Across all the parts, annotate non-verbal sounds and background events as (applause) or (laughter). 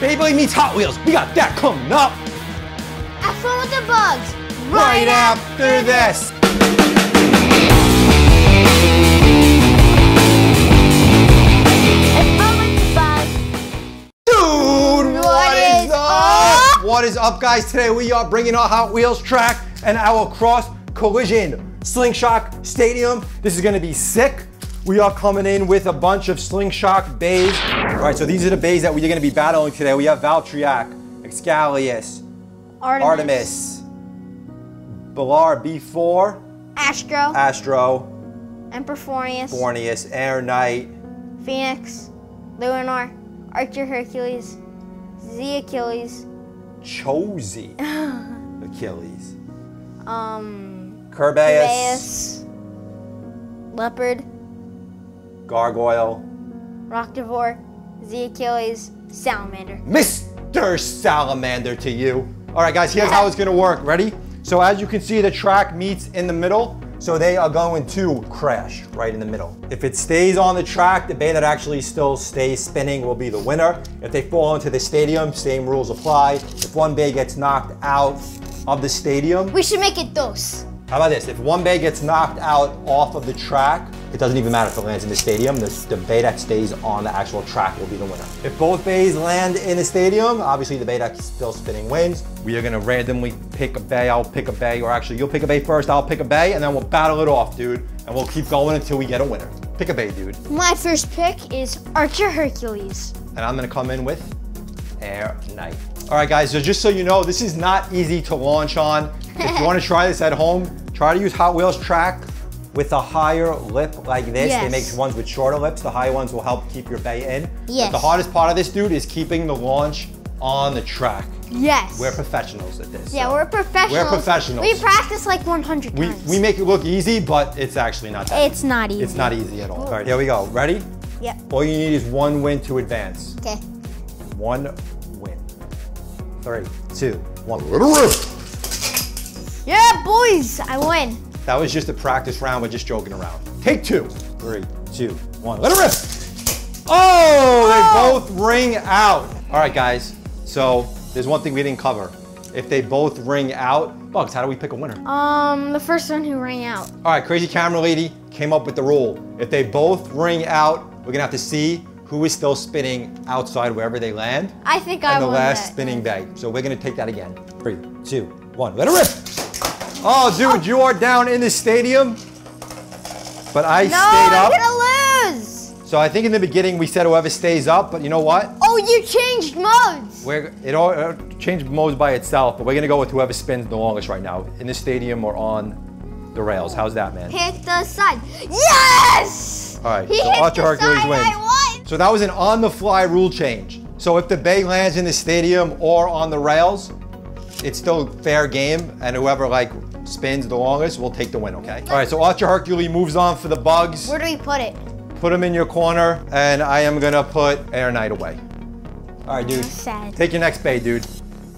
Beyblade meets Hot Wheels. We got that coming up Have fun with the bugs. right after this. Have fun with the bugs. Dude, What what is is up? up? What is up, guys? Today we are bringing our Hot Wheels track and our cross collision SlingShock stadium. This is gonna be sick. We are coming in with a bunch of SlingShock bays. All right, so these are the bays that we're gonna be battling today. We have Valtryek, Xcalius, Artemis. Artemis, Balar B4, Astro. Astro, Emperorius. Borneus, Air Knight, Phoenix. Luinor. Archer Hercules. Z Achilles. Cho-Z, (laughs) Achilles, Um. Kerbeus, Leopard. Gargoyle, Roctivore. Z Achilles. Salamander. Mr. Salamander to you. All right, guys, here's how it's gonna work. Ready? So as you can see, the track meets in the middle. So they are going to crash right in the middle. If it stays on the track, the bay that actually still stays spinning will be the winner. If they fall into the stadium, same rules apply. If one bay gets knocked out of the stadium, We should make it dos. how about this? If one bay gets knocked out off of the track, it doesn't even matter if it lands in the stadium. The, the bay that stays on the actual track will be the winner. If both bays land in the stadium, obviously the bay that's still spinning wins. We are gonna randomly pick a bay. I'll pick a bay, or actually you'll pick a bay first, I'll pick a bay, and then we'll battle it off, dude. And we'll keep going until we get a winner. Pick a bay, dude. My first pick is Archer Hercules. And I'm gonna come in with Air Knight. All right, guys, so just so you know, this is not easy to launch on. If you wanna (laughs) try this at home, try to use Hot Wheels track with a higher lip like this. They make ones with shorter lips. The high ones will help keep your bay in. Yes. But the hardest part of this, dude, is keeping the launch on the track. Yes. We're professionals at this. yeah, so we're professionals. We're professionals. We practice like 100 We, times. we make it look easy, but it's actually not that It's not easy. It's not easy at all. All right, here we go. Ready? Yep. All you need is one win to advance. Okay. One win. Three, two, one. Yeah, boys, I win. That was just a practice round. We're just joking around. Take two. Three, two, one. Let it rip. Oh, they both ring out. All right, guys. So there's one thing we didn't cover. If they both ring out, Bugs, how do we pick a winner? Um, the first one who rang out. All right, crazy camera lady came up with the rule. If they both ring out, we're gonna have to see who is still spinning outside wherever they land. I think I and the last that. spinning bay. So we're gonna take that again. Three, two, one. Let it rip. Oh, dude, you are down in the stadium, but I No, stayed I'm up. gonna lose. So I think in the beginning we said whoever stays up, but you know what? Oh, you changed modes. We're, it all uh, changed modes by itself, but we're gonna go with whoever spins the longest right now in the stadium or on the rails. How's that, man? Hit the side. Yes. All right, He so Archer Hercules wins. So that was an on-the-fly rule change. So if the bay lands in the stadium or on the rails, it's still fair game, and whoever like spins the longest will take the win. Okay. All right. So Archer Hercules moves on for the bugs. Where do we put it? Put them in your corner, and I am gonna put Air Knight away. All right, dude. Sad. Take your next bay, dude.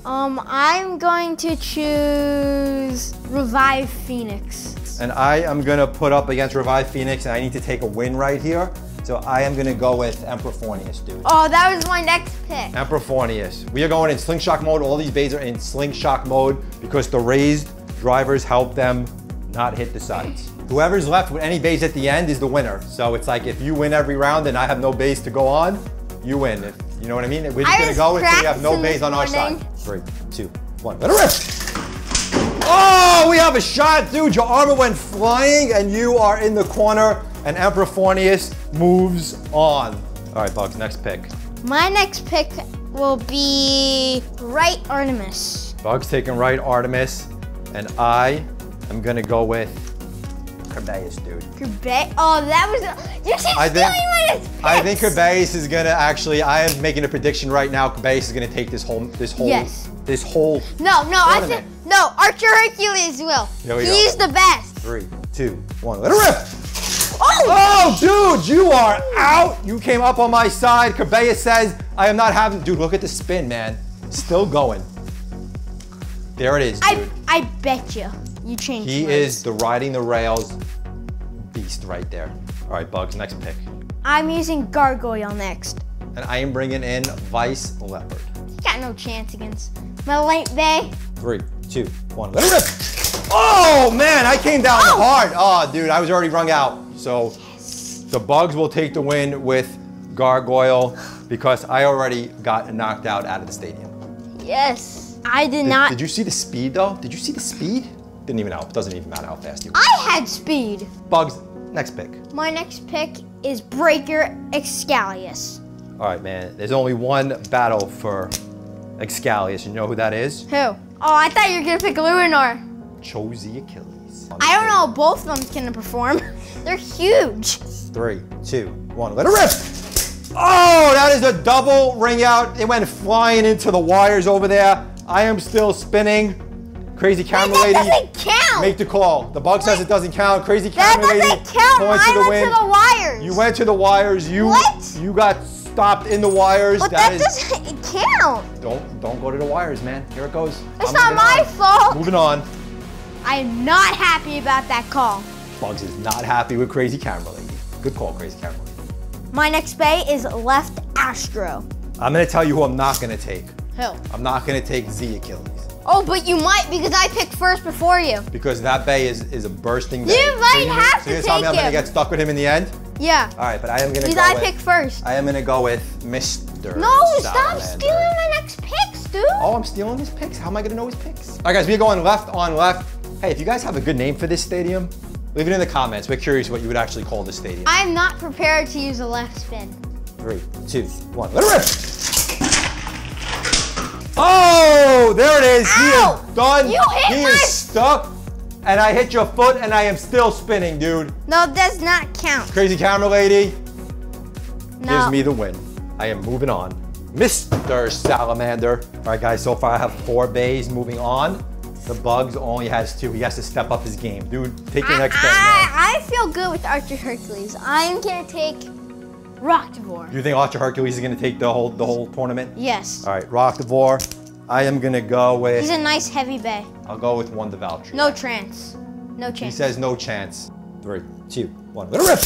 Um, I'm going to choose Revive Phoenix. And I am gonna put up against Revive Phoenix, and I need to take a win right here. So I am gonna go with Emperor Forneus, dude. Oh, that was my next pick. Emperor Forneus. We are going in SlingShock mode. All these bays are in SlingShock mode because the raised drivers help them not hit the sides. Whoever's left with any bays at the end is the winner. So it's like if you win every round and I have no bays to go on, you win. If, you know what I mean? We're just I gonna go until we have no bays on our side. Three, two, one. Let it rip! Oh, we have a shot, dude. Your armor went flying and you are in the corner and Emperor Forneus moves on. All right, Bugs, next pick. My next pick will be Right Artemis. Bugs taking right Artemis, and I am gonna go with Kerbeus, dude. Kerbe- oh, that was. You keep I think- stealing my. I think Kerbeus is gonna actually. I am making a prediction right now. Kerbeus is gonna take this whole, this whole, Yes. this whole. No, no, I think. No, Archer Hercules will. Here we go. He's the best. Three, two, one. Let it rip! Oh! Oh, dude, you are out. You came up on my side. Kerbeus says, "I am not having." Dude, look at the spin, man. Still going. There it is, dude. I I bet you you changed. he is the riding the rails beast right there. All right, Bugs, next pick. I'm using Gargoyle next. And I am bringing in Vice Leopard. Got no chance against my light bay. Three, two, one, let it rip. Oh man, I came down Oh. hard. Oh dude, I was already rung out. So the bugs will take the win with Gargoyle because I already got knocked out out of the stadium. Yes. I did, Did, not. did you see the speed though? Did you see the speed? Didn't even help. Doesn't even matter how fast you. I had speed. Bugs, next pick. My next pick is Breaker Xcalius. All right, man. There's only one battle for Xcalius. You know who that is? Who? Oh, I thought you were gonna pick Luinor. Cho-Z Achilles. I don't know. Both of them can perform. (laughs) They're huge. Three, two, one. Let it rip. Oh, that is a double ring out. It went flying into the wires over there. I am still spinning. Crazy Wait, camera that lady. doesn't count. Make the call. The bug says it doesn't count. Crazy camera lady doesn't count. points to the went to the wires. You went to the wires. You What? you got stopped in the wires. But that, is doesn't count. don't don't go to the wires, man. Here it goes. It's I'm not my on. fault. Moving on. I am not happy about that call. Bugs is not happy with crazy camera lady. Good call, crazy camera lady. My next bay is Left Astro. I'm gonna tell you who I'm not gonna take. Who? I'm not gonna take Z Achilles. Oh, but you might because I picked first before you. Because that bay is, is a bursting bay. You might so have so to you're telling me I'm gonna get stuck with him in the end? Yeah. All right, but I am gonna Because go I with, picked first. I am gonna go with Mr. No, stop stealing my next picks, dude. Oh, I'm stealing his picks. How am I gonna know his picks? All right, guys, we're going left on left. Hey, if you guys have a good name for this stadium, leave it in the comments. We're curious what you would actually call this stadium. I am not prepared to use a left spin. Three, two, one. Let it rip. Oh, there it is. He is done. You hit he my- is stuck. And I hit your foot and I am still spinning, dude. No, does not count. Crazy camera lady No. gives me the win. I am moving on. Mr. Salamander. All right, guys, so far I have four bays moving on. The Bugs only has two. He has to step up his game. Dude, take your I, next bet, man. I, I feel good with Archer Hercules. I'm gonna take Rocktivore. Do you think Archer Hercules is gonna take the whole the whole tournament? Yes. All right, Rocktivore. I am gonna go with. He's a nice heavy bay. I'll go with one Devaltry. No chance. No chance. He says no chance. Three, two, one. Let it rip.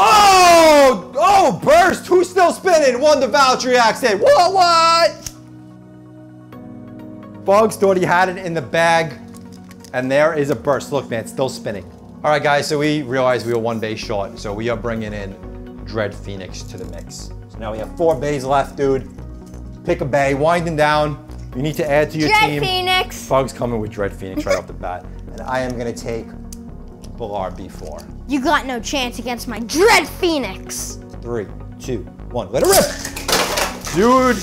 Oh! Oh, burst! Who's still spinning? One Devaltry accent. What? What? Bugs thought he had it in the bag, and there is a burst. Look, man, it's still spinning. All right, guys, so we realized we were one base short, so we are bringing in Dread Phoenix to the mix. So now we have four bays left, dude. Pick a bay, winding down. You need to add to your Dread team. Phoenix. Bugs coming with Dread Phoenix right off the bat. And I am gonna take Balar B4. You got no chance against my Dread Phoenix. Three, two, one. Let it rip! Dude,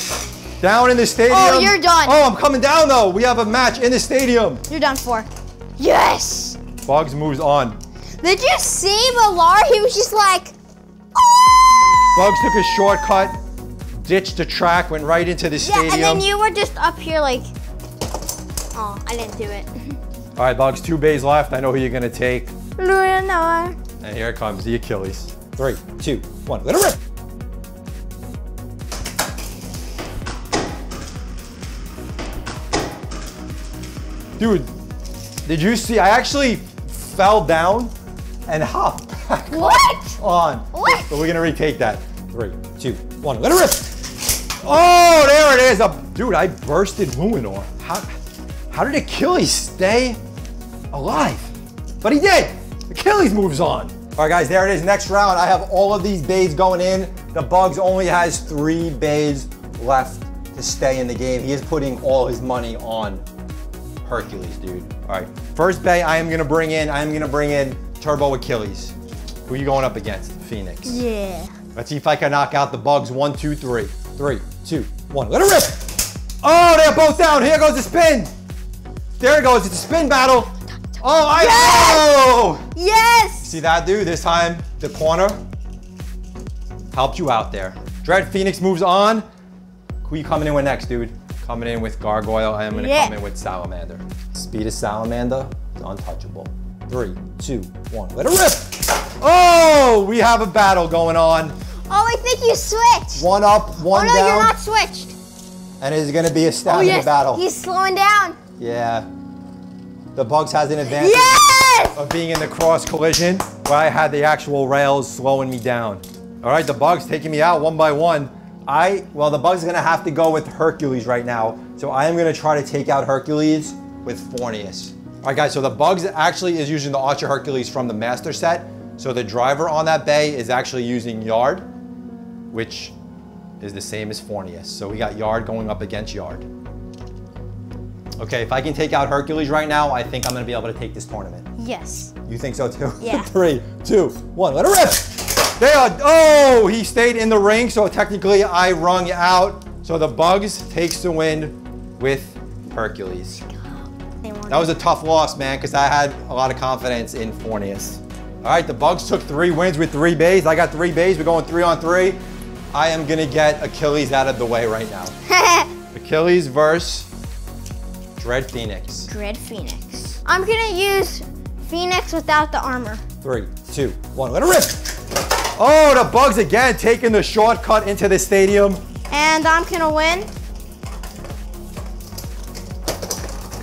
down in the stadium. Oh, you're done. Oh, I'm coming down though. We have a match in the stadium. You're done for. Yes. Bugs moves on. Did you see Malar? He was just like. Ah! Bugs took a shortcut, ditched the track, went right into the stadium. Yeah, and then you were just up here like. Oh, I didn't do it. (laughs) All right, Bugs, two bays left. I know who you're gonna take. Luinor. And here it comes, the Achilles. Three, two, one. Let it rip! Dude, did you see? I actually fell down and hopped back What? on. What? But we're gonna retake that. Three, two, one. Let it rip! Oh, there it is. A, dude, I bursted Luminor. How, how did Achilles stay alive? But he did. Achilles moves on. All right, guys, there it is. Next round, I have all of these bays going in. The Bugs only has three bays left to stay in the game. He is putting all his money on Hercules, dude. All right, first bay I am gonna bring in, I am gonna bring in Turbo Achilles. Who are you going up against? Phoenix. Yeah. Let's see if I can knock out the bugs. One, two, three. Three, two, one. Let it rip. Oh, they're both down. Here goes the spin. There it goes. It's a spin battle. Oh, I oh! Yes. See that, dude? This time, the corner helped you out there. Dread Phoenix moves on. Who you coming in with next, dude? Coming in with Gargoyle. I am gonna Yeah. come in with Salamander. Speed of Salamander is untouchable. Three, two, one. Let it rip. Oh, we have a battle going on. Oh, I think you switched. One up, oh one no, down. you're not switched. And it is going to be a Oh stamina yes. battle. He's slowing down. Yeah. The Bugs has an advantage Yes. of being in the cross collision where I had the actual rails slowing me down. All right, the Bugs taking me out one by one. I, well, the bug's is gonna have to go with Hercules right now. So I am gonna try to take out Hercules with Forneus. All right, guys, so the bugs actually is using the Archer Hercules from the master set. So the driver on that bay is actually using Yard, which is the same as Forneus. So we got Yard going up against Yard. Okay, if I can take out Hercules right now, I think I'm gonna be able to take this tournament. Yes. You think so too? Yeah. (laughs) Three, two, one, let it rip! They are, oh, he stayed in the ring, so technically I rung out. So the Bugs takes the win with Hercules. (gasps) That was a tough loss, man, because I had a lot of confidence in Forneus. All right, the Bugs took three wins with three bays. I got three bays. We're going three on three. I am going to get Achilles out of the way right now. (laughs) Achilles versus Dread Phoenix. Dread Phoenix. I'm gonna use Phoenix without the armor. Three, two, one. Let it rip. Oh, the Bugs again taking the shortcut into the stadium. And I'm gonna win.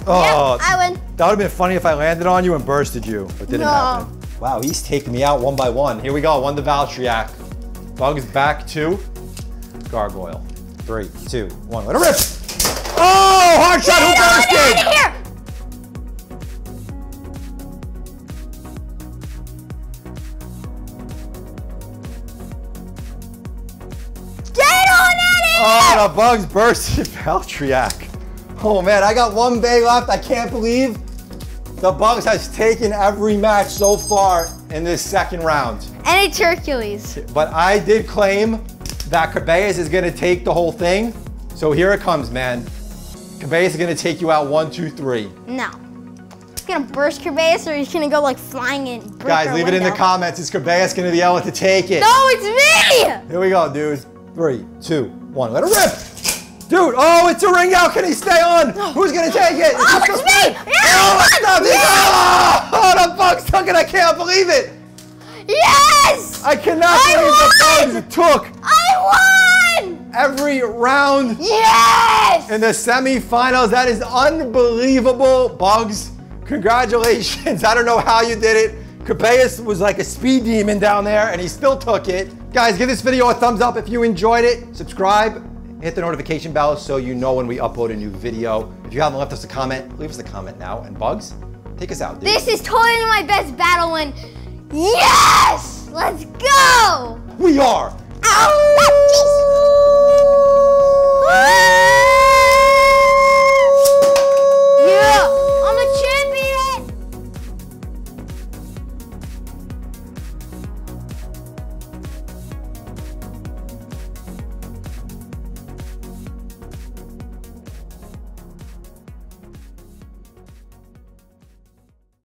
Oh, Yep, I win. that would have been funny if I landed on you and bursted you, but didn't No. happen. Wow, he's taking me out one by one. Here we go, one to Valtryek. Bugs back to Gargoyle. Three, two, one. Let it rip. Oh, hard shot. Who Get on bursted? out of here! Get on out of oh, here! Oh, the Bugs bursted (laughs) Valtryek. Oh man, I got one bay left. I can't believe the Bugs has taken every match so far in this second round. And it's Hercules. But I did claim that Kerbeus is gonna take the whole thing. So here it comes, man. Kerbeus is gonna take you out one, two, three. No. He's gonna burst Kerbeus or he's gonna go like flying in. Guys, leave it in the comments. Is Kerbeus gonna be able to take it? No, it's me! Here we go, dude. Three, two, one. Let it rip! Dude, oh, it's a ring out. Can he stay on? Who's gonna take it? Oh, just it's me! Yeah, Oh, it's not me. Yeah! Oh, the Bugs took it. I can't believe it. Yes! I cannot I believe won! the Bugs took I won! every round Yes! in the semifinals. That is unbelievable, Bugs. Congratulations. (laughs) I don't know how you did it. Kerbeus was like a speed demon down there and he still took it. Guys, give this video a thumbs up if you enjoyed it. Subscribe, hit the notification bell so you know when we upload a new video. If you haven't left us a comment, leave us a comment now. And Bugs, take us out, dude. This is totally my best battle win. Yes! Let's go! we are